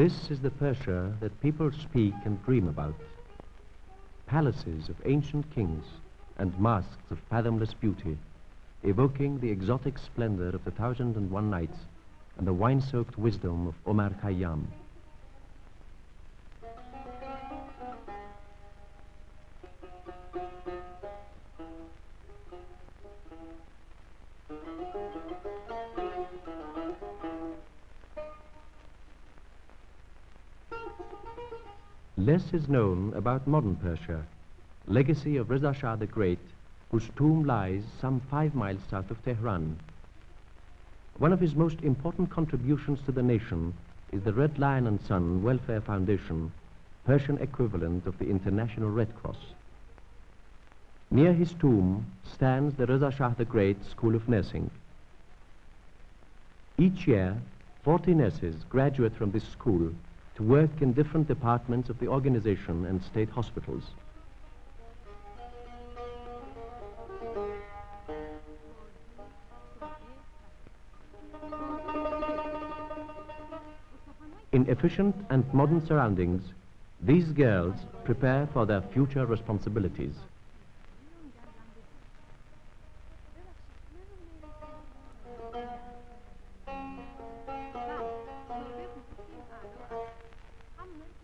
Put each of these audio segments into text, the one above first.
This is the Persia that people speak and dream about. Palaces of ancient kings and masks of fathomless beauty, evoking the exotic splendor of the Thousand and One Nights and the wine-soaked wisdom of Omar Khayyam. Less is known about modern Persia, legacy of Reza Shah the Great, whose tomb lies some five miles south of Tehran. One of his most important contributions to the nation is the Red Lion and Sun Welfare Foundation, Persian equivalent of the International Red Cross. Near his tomb stands the Reza Shah the Great School of Nursing. Each year, 40 nurses graduate from this school to work in different departments of the organization and state hospitals. In efficient and modern surroundings, these girls prepare for their future responsibilities.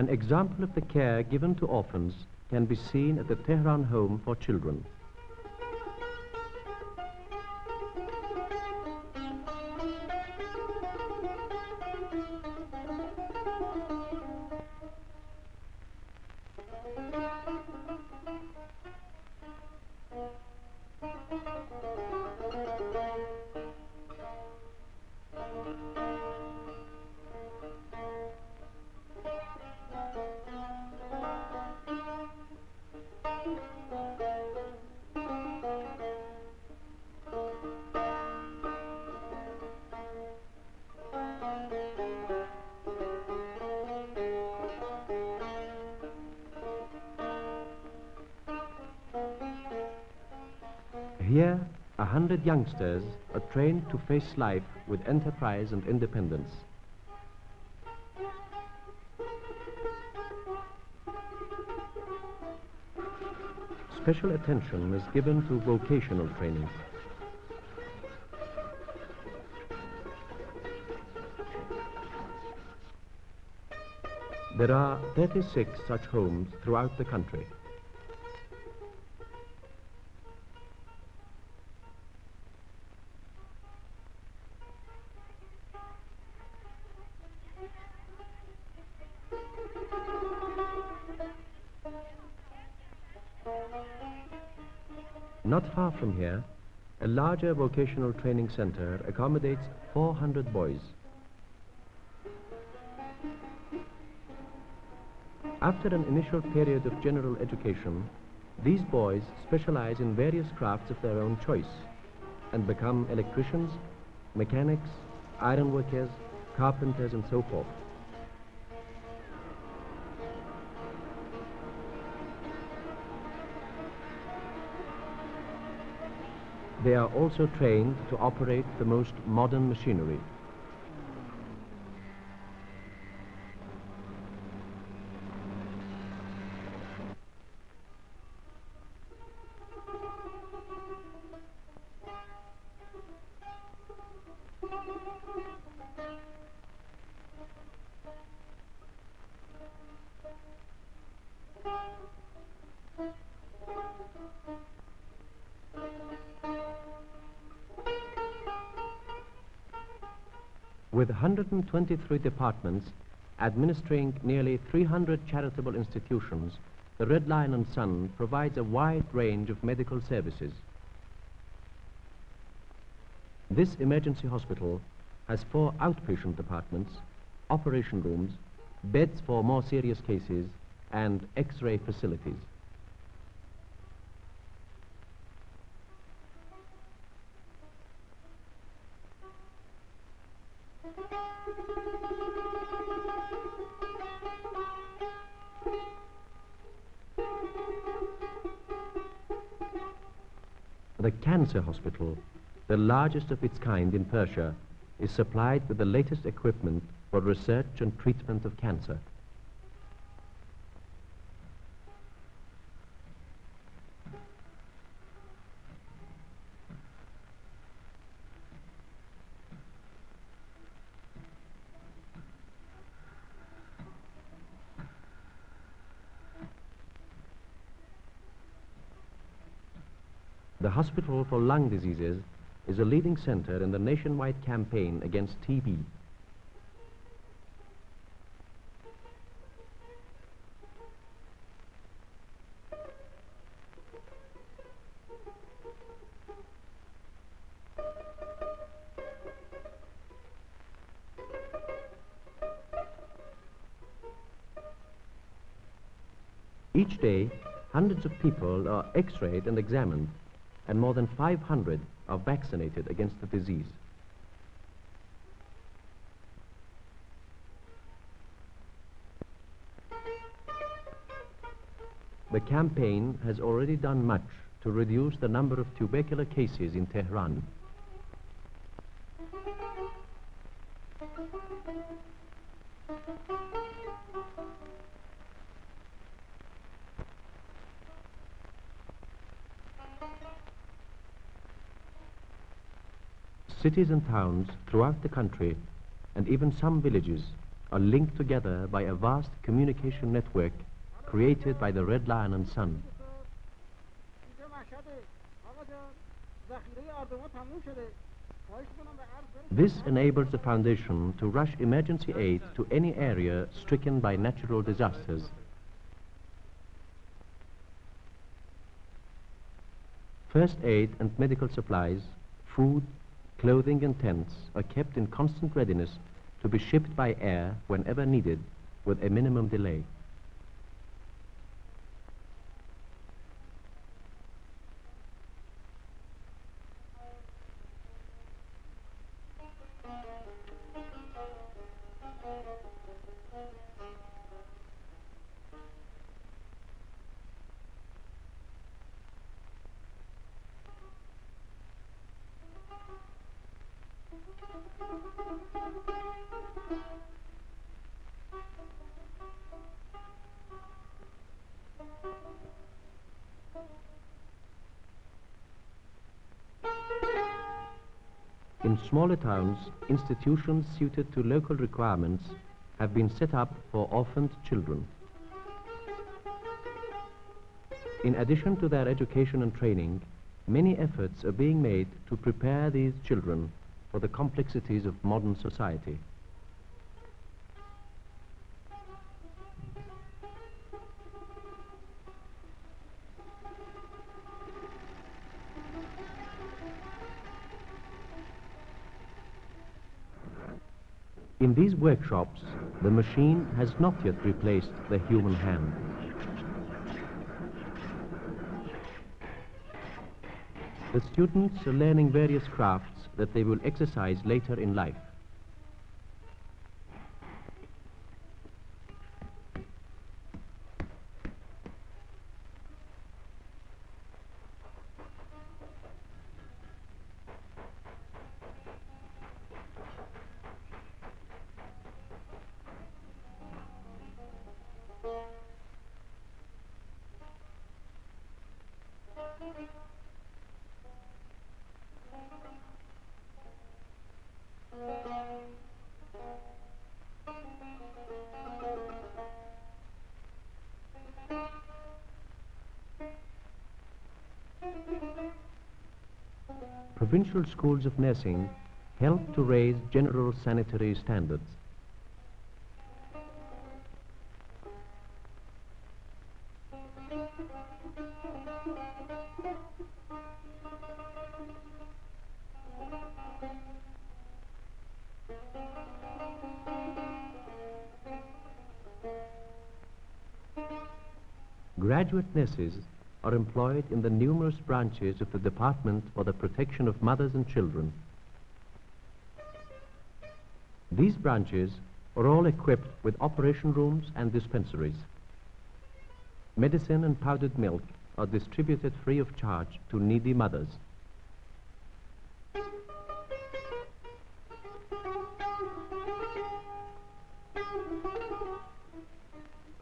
An example of the care given to orphans can be seen at the Tehran Home for Children. Here, a hundred youngsters are trained to face life with enterprise and independence. Special attention is given to vocational training. There are 36 such homes throughout the country. Not far from here, a larger vocational training center accommodates 400 boys. After an initial period of general education, these boys specialize in various crafts of their own choice and become electricians, mechanics, ironworkers, carpenters, and so forth. They are also trained to operate the most modern machinery. With 123 departments administering nearly 300 charitable institutions, the Red Lion and Sun provides a wide range of medical services. This emergency hospital has four outpatient departments, operation rooms, beds for more serious cases, and X-ray facilities. The Cancer Hospital, the largest of its kind in Persia, is supplied with the latest equipment for research and treatment of cancer. The Hospital for Lung Diseases is a leading center in the nationwide campaign against TB. Each day, hundreds of people are x-rayed and examined, and more than 500 are vaccinated against the disease. The campaign has already done much to reduce the number of tubercular cases in Tehran. Cities and towns throughout the country and even some villages are linked together by a vast communication network created by the Red Lion and Sun. This enables the Foundation to rush emergency aid to any area stricken by natural disasters. First aid and medical supplies, food, clothing and tents are kept in constant readiness to be shipped by air whenever needed with a minimum delay. In smaller towns, institutions suited to local requirements have been set up for orphaned children. In addition to their education and training, many efforts are being made to prepare these children for the complexities of modern society. In these workshops, the machine has not yet replaced the human hand. The students are learning various crafts that they will exercise later in life. provincial schools of nursing help to raise general sanitary standards. Graduate nurses are employed in the numerous branches of the Department for the Protection of Mothers and Children. These branches are all equipped with operation rooms and dispensaries. Medicine and powdered milk are distributed free of charge to needy mothers.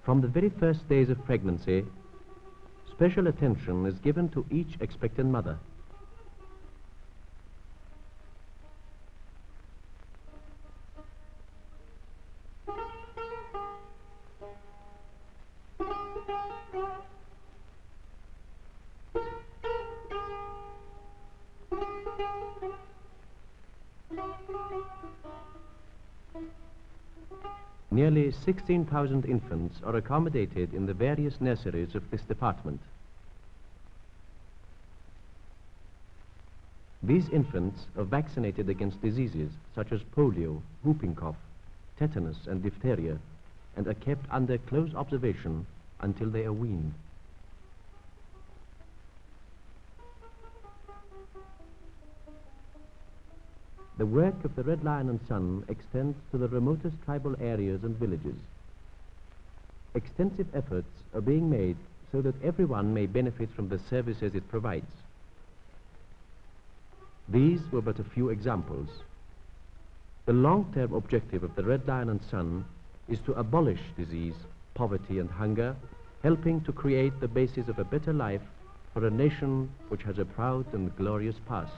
From the very first days of pregnancy, special attention is given to each expectant mother. Nearly 16,000 infants are accommodated in the various nurseries of this department. These infants are vaccinated against diseases such as polio, whooping cough, tetanus, and diphtheria, and are kept under close observation until they are weaned. The work of the Red Lion and Sun extends to the remotest tribal areas and villages. Extensive efforts are being made so that everyone may benefit from the services it provides. These were but a few examples. The long-term objective of the Red Lion and Sun is to abolish disease, poverty and hunger, helping to create the basis of a better life for a nation which has a proud and glorious past.